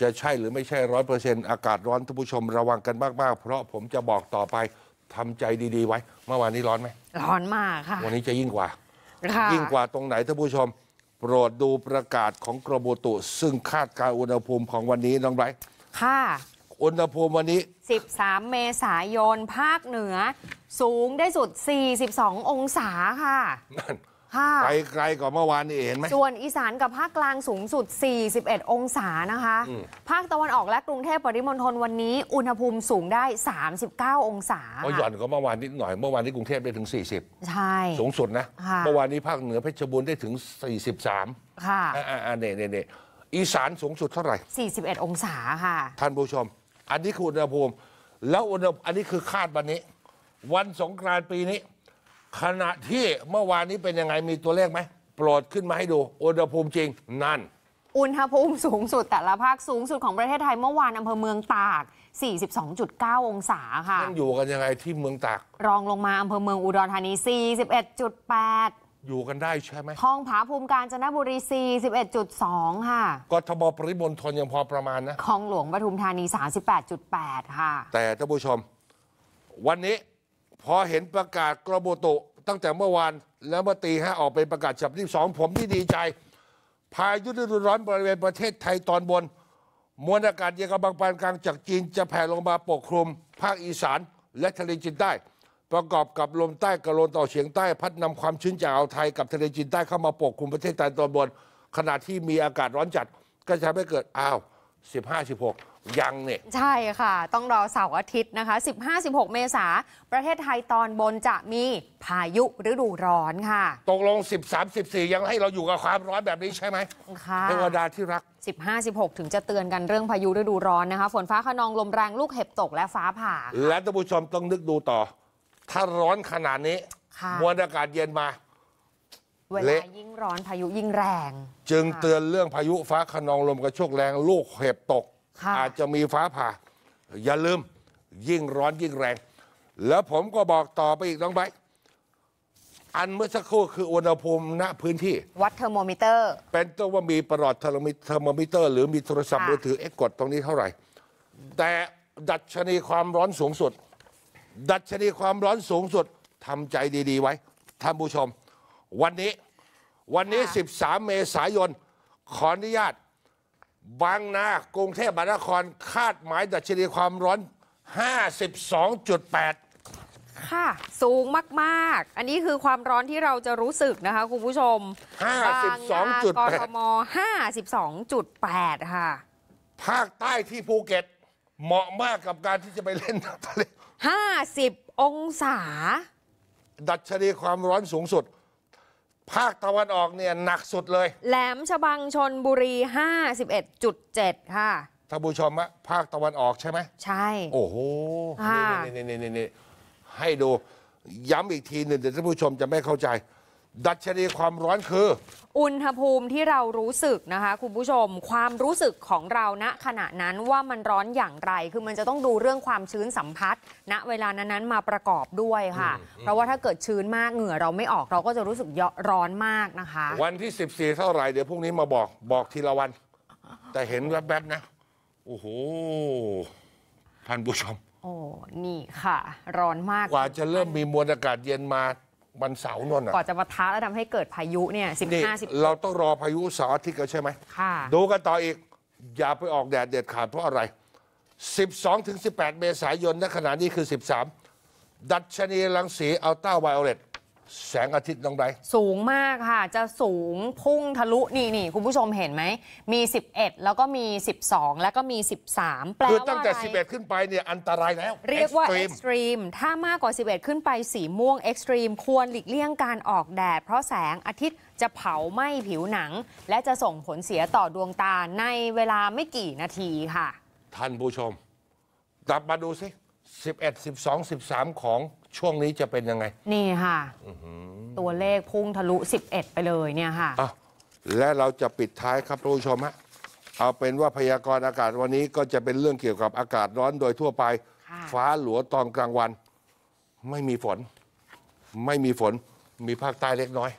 จะใช่หรือไม่ใช่ร้อยเปอร์เซ็นต์อากาศร้อนท่านผู้ชมระวังกันมาก ๆ เพราะผมจะบอกต่อไปทำใจดี ๆ ไว้ เมื่อวานนี้ร้อนไหม ร้อนมากค่ะวันนี้จะยิ่งกว่า ค่ะยิ่งกว่าตรงไหนท่านผู้ชม โปรดดูประกาศของกรมอุตุซึ่งคาดการณ์อุณหภูมิของวันนี้น้องไบรท์ค่ะ อุณหภูมิวันนี้ 13 เมษายน ภาคเหนือ สูงได้สุด 42 องศาค่ะ นั่นค่ะ ไปไกลกว่าเมื่อวานนี่เห็นไหมส่วนอีสานกับภาคกลางสูงสุด 41 องศานะคะ ภาคตะวันออกและกรุงเทพปริมณฑลวันนี้อุณหภูมิสูงได้ 39 องศาก็หย่อนกว่าเมื่อวานนิดหน่อยเมื่อวานนี้กรุงเทพได้ถึง 40 ใช่ สูงสุดนะค่ะเมื่อวานนี้ภาคเหนือเพชรบูรณ์ได้ถึง 43 ค่ะอ่าอ่าเนี่ยเนี่ยเนี่ยอีสานสูงสุดเท่าไหร่ 41 องศาค่ะ ท่านผู้ชม อันนี้คืออุณหภูมิ แล้วอุณหอันนี้คือคาดวันนี้ วันสงกรานต์ปีนี้ ขณะที่เมื่อวานนี้เป็นยังไงมีตัวเลขไหมโปรดขึ้นมาให้ดูอุณหภูมิจริงนั่น อุณหภูมิสูงสุดแต่ละภาคสูงสุดของประเทศไทยเมื่อวานอำเภอเมืองตาก 42.9 องศาค่ะ นั่งอยู่กันยังไงที่เมืองตาก รองลงมาอำเภอเมืองอุดรธานี 41.8 อยู่กันได้ใช่ไหมทองผาภูมิกาญจนบุรี 41.2 ค่ะ กทมปริมณฑลยังพอประมาณนะ คลองหลวงปทุมธานี 38.8 ค่ะ แต่ท่านผู้ชม วันนี้ พอเห็นประกาศกรมอุตุตั้งแต่เมื่อวานแล้วเมื่อตีห้าออกเป็นประกาศฉบับที่สองผมที่ดีใจ พายุฤดูร้อนบริเวณประเทศไทยตอนบน มวลอากาศเย็นกำลังปานกลางจากจีนจะแผ่ลงมาปกคลุม ภาคอีสานและทะเลจีนใต้ ประกอบกับลมใต้กับลมตะวันอเฉียงใต้พัดนำความชื้นจากอ่าวไทยกับทะเลจีนใต้เข้ามาปกคลุมประเทศไทยตอนบน ขณะที่มีอากาศร้อนจัดก็จะทำให้เกิดอ้าว 15 16 ยังเนี่ยใช่ค่ะ ต้องรอเสาร์อาทิตย์นะคะ 15-16 เมษาประเทศไทยตอนบนจะมีพายุฤดูร้อนค่ะ ตกลง 13 14 ยังให้เราอยู่กับความร้อนแบบนี้ใช่ไหมค่ะเทวดาที่รัก 15-16 ถึงจะเตือนกันเรื่องพายุฤดูร้อนนะคะ ฝนฟ้าขนองลมแรงลูกเห็บตกและฟ้าผ่า และท่านผู้ชมต้องนึกดูต่อ ถ้าร้อนขนาดนี้ค่ะมวลอากาศเย็นมาเวลาเละยิ่งร้อนพายุยิ่งแรง จึงเตือนเรื่องพายุฟ้าขนองลมกระโชกแรงลูกเห็บตกค่ะ อาจจะมีฟ้าผ่า อย่าลืมยิ่งร้อนยิ่งแรง แล้วผมก็บอกต่อไปอีกน้องไบร์ทอันเมื่อสักครู่คืออุณหภูมิณพื้นที่ วัดเทอร์โมมิเตอร์ เป็นต้องว่ามีประหลอดเทอร์โมมิเทอร์โมมิเตอร์ หรือมีโทรศัพท์ค่ะมือถือเอ็กกดตรงนี้เท่าไหร่ แต่ดัชนีความร้อนสูงสุด ดัชนีความร้อนสูงสุดทำใจดีๆไว้ท่านผู้ชม วันนี้วันนี้ 13 เมษายน ขออนุญาต บางนากรุงเทพมหานครคาดหมายดัชนีความร้อน 52.8 ค่ะ สูงมาก ๆ อันนี้คือความร้อนที่เราจะรู้สึกนะคะ คุณผู้ชม52.8 บางนากทม52.8 ค่ะ ภาคใต้ที่ภูเก็ต เหมาะมากกับการที่จะไปเล่นน้ำทะเล50 องศา ดัชนีความร้อนสูงสุด ภาคตะวันออกเนี่ยหนักสุดเลย แหลมฉบังชนบุรี 51.7 ค่ะท่านผู้ชมอะภาคตะวันออกใช่ไหม ใช่ โอ้โห ค่ะ นี่นี่นี่นี่ให้ดูย้ำอีกทีหนึ่งเดี๋ยวท่านผู้ชมจะไม่เข้าใจ ดัชนีความร้อนคือ อุณหภูมิที่เรารู้สึกนะคะ คุณผู้ชม ความรู้สึกของเราณขณะนั้นว่ามันร้อนอย่างไร คือมันจะต้องดูเรื่องความชื้นสัมผัสณเวลานั้นๆมาประกอบด้วยค่ะ เพราะว่าถ้าเกิดชื้นมากเหงื่อเราไม่ออกเราก็จะรู้สึกเยาะร้อนมากนะคะ วันที่ 14 เท่าไหร่เดี๋ยวพรุ่งนี้มาบอกบอกทีละวัน แต่เห็นแวบๆนะโอ้โหท่านผู้ชมโอ้นี่ค่ะ ร้อนมากกว่าจะเริ่มมีมวลอากาศเย็นมา วันเสาร์นนท์อะก่อนจะมาท้าและทำให้เกิดพายุเนี่ยนี่15 10เราต้องรอพายุเสาร์อาทิตย์กันใช่ไหมค่ะดูกันต่ออีก อย่าไปออกแดดเด็ดขาดเพราะอะไร 12ถึง18 เมษายนณขณะนี้คือ 13 ดัชนีรังสีอัลตราไวโอเลต แสงอาทิตย์น้องไบรท์สูงมากค่ะ จะสูงพุ่งทะลุนี่นี่คุณผู้ชมเห็นไหม มี 11 แล้วก็มี 12 แล้วก็มี 13 แปลคือว่าตั้งแต่อะไร11 ขึ้นไปเนี่ยอันตรายแล้ว เรียกว่า Extreme extreme ถ้ามากกว่า 11 ขึ้นไปสีม่วง extreme ควรหลีกเลี่ยงการออกแดด เพราะแสงอาทิตย์จะเผาไหม้ผิวหนัง และจะส่งผลเสียต่อดวงตาในเวลาไม่กี่นาทีค่ะ ท่านผู้ชมกลับมาดูสิ 11 12 13 ของช่วงนี้จะเป็นยังไงนี่ค่ะ ตัวเลขพุ่งทะลุ 11 ไปเลยเนี่ยค่ะ อะและเราจะปิดท้ายครับท่านผู้ชมฮะเอาเป็นว่าพยากรณ์อากาศวันนี้ก็จะเป็นเรื่องเกี่ยวกับอากาศร้อนโดยทั่วไป ค่ะ ฟ้าหลัวตอนกลางวัน ไม่มีฝน ไม่มีฝนมีภาคใต้เล็กน้อย